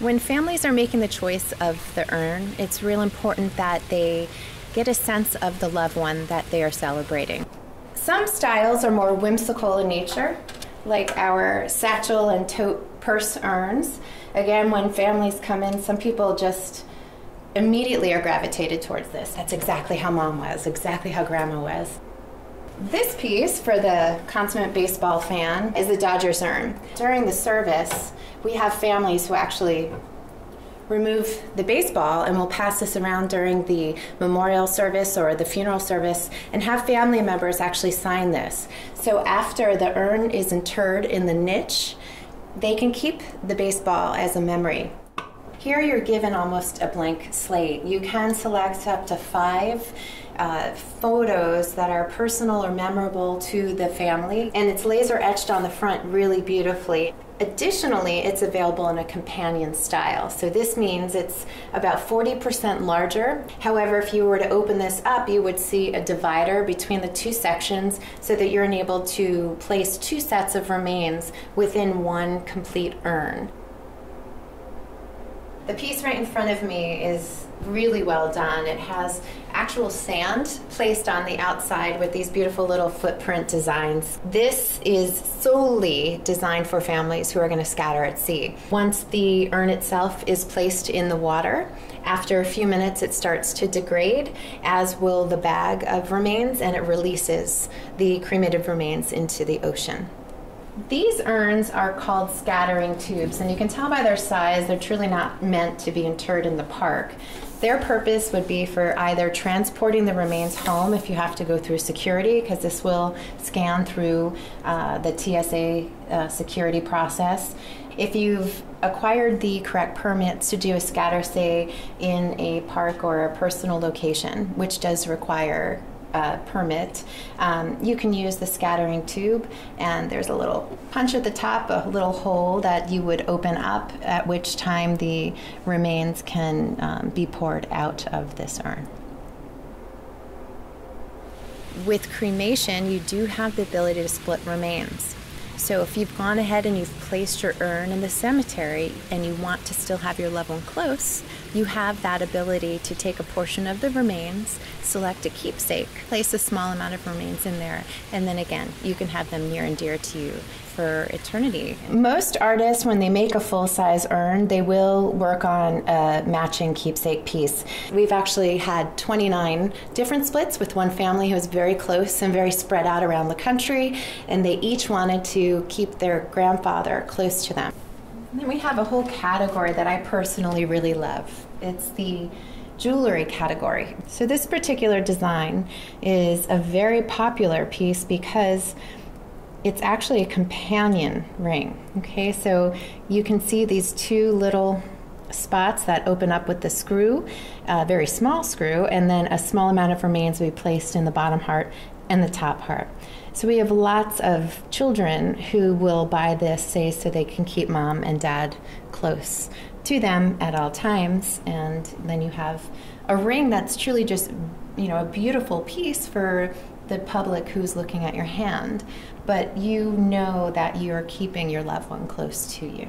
When families are making the choice of the urn, it's real important that they get a sense of the loved one that they are celebrating. Some styles are more whimsical in nature, like our satchel and tote purse urns. Again, when families come in, some people just immediately are gravitated towards this. That's exactly how mom was, exactly how grandma was. This piece for the consummate baseball fan is the Dodgers urn. During the service, we have families who actually remove the baseball and we'll pass this around during the memorial service or the funeral service and have family members actually sign this. So after the urn is interred in the niche, they can keep the baseball as a memory. Here you're given almost a blank slate. You can select up to five uh, photos that are personal or memorable to the family, and it's laser etched on the front really beautifully. Additionally, it's available in a companion style. So this means it's about 40% larger. However, if you were to open this up, you would see a divider between the two sections so that you're enabled to place two sets of remains within one complete urn. The piece right in front of me is really well done. It has actual sand placed on the outside with these beautiful little footprint designs. This is solely designed for families who are going to scatter at sea. Once the urn itself is placed in the water, after a few minutes it starts to degrade, as will the bag of remains, and it releases the cremated remains into the ocean. These urns are called scattering tubes, and you can tell by their size they're truly not meant to be interred in the park. Their purpose would be for either transporting the remains home if you have to go through security, because this will scan through uh, the TSA uh, security process. If you've acquired the correct permits to do a scatter, say, in a park or a personal location, which does require uh, permit, um, you can use the scattering tube, and there's a little punch at the top, a little hole that you would open up, at which time the remains can um, be poured out of this urn. With cremation, you do have the ability to split remains. So if you've gone ahead and you've placed your urn in the cemetery and you want to still have your loved one close, you have that ability to take a portion of the remains, select a keepsake, place a small amount of remains in there, and then again, you can have them near and dear to you for eternity. Most artists, when they make a full size urn, they will work on a matching keepsake piece. We've actually had 29 different splits with one family who was very close and very spread out around the country, and they each wanted to keep their grandfather close to them. Then we have a whole category that I personally really love. It's the jewelry category. So, this particular design is a very popular piece because it's actually a companion ring. Okay, so you can see these two little spots that open up with the screw, a very small screw, and then a small amount of remains will be placed in the bottom heart and the top part. So we have lots of children who will buy this, say, so they can keep mom and dad close to them at all times. And then you have a ring that's truly just, you know, a beautiful piece for the public who's looking at your hand, but you know that you're keeping your loved one close to you.